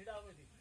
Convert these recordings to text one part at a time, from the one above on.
छिड़ा हुआ दिखता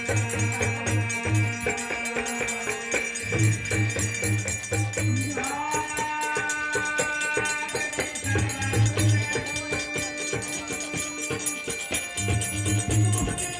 Thank Thank you.